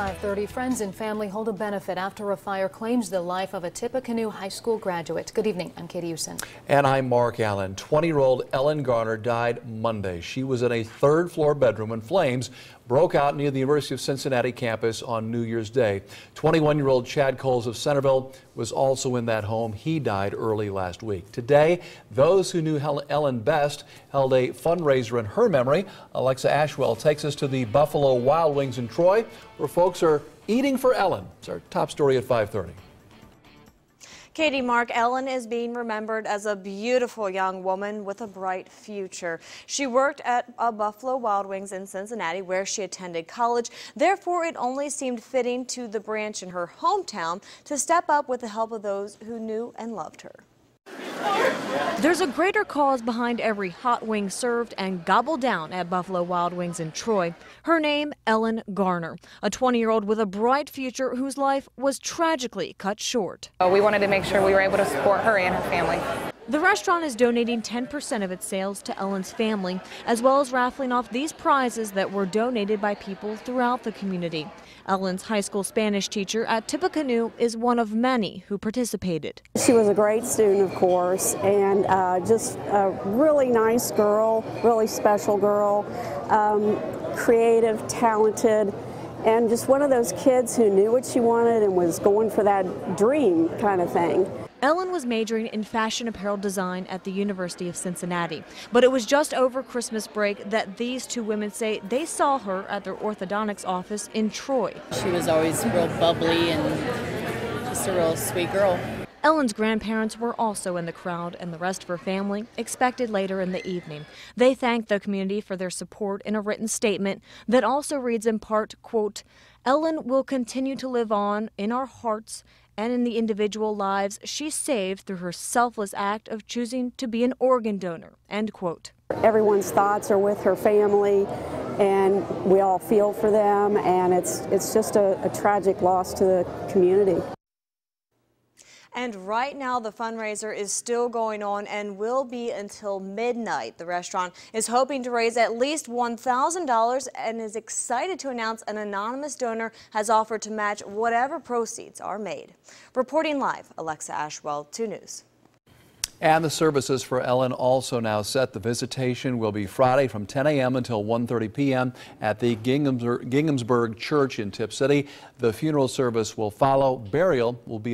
5:30, friends and family hold a benefit after a fire claims the life of a Tippecanoe High School graduate. Good evening. I'm Katie Houston. And I'm Mark Allen. 20-year-old Ellen Garner died Monday. She was in a third-floor bedroom when flames broke out near the University of Cincinnati campus on New Year's Day. 21-year-old Chad Kohls of Centerville was also in that home. He died early last week. Today, those who knew Ellen best held a fundraiser in her memory. Alexa Ashwell takes us to the Buffalo Wild Wings in Troy, where folks are eating for Ellen. It's our top story at 530. Katie Mark Ellen is being remembered as a beautiful young woman with a bright future. She worked at a Buffalo Wild Wings in Cincinnati where she attended college. Therefore, it only seemed fitting to the branch in her hometown to step up with the help of those who knew and loved her. There's a greater cause behind every hot wing served and gobbled down at Buffalo Wild Wings in Troy. Her name, Ellen Garner, a 20 year old with a bright future whose life was tragically cut short. Uh, we wanted to make sure we were able to support her and her family. The restaurant is donating 10% of its sales to Ellen's family, as well as raffling off these prizes that were donated by people throughout the community. Ellen's high school Spanish teacher at Tippecanoe is one of many who participated. She was a great student, of course, and uh, just a really nice girl, really special girl, um, creative, talented, and just one of those kids who knew what she wanted and was going for that dream kind of thing. Ellen was majoring in fashion apparel design at the University of Cincinnati. But it was just over Christmas break that these two women say they saw her at their orthodontics office in Troy. She was always real bubbly and just a real sweet girl. Ellen's grandparents were also in the crowd, and the rest of her family expected later in the evening. They thanked the community for their support in a written statement that also reads in part, quote, Ellen will continue to live on in our hearts and in the individual lives she saved through her selfless act of choosing to be an organ donor. End quote. Everyone's thoughts are with her family and we all feel for them and it's it's just a, a tragic loss to the community. And right now, the fundraiser is still going on and will be until midnight. The restaurant is hoping to raise at least $1,000 and is excited to announce an anonymous donor has offered to match whatever proceeds are made. Reporting live, Alexa Ashwell, 2 News. And the services for Ellen also now set. The visitation will be Friday from 10 a.m. until 1.30 p.m. at the Ginghamsburg Church in Tipp City. The funeral service will follow. Burial will be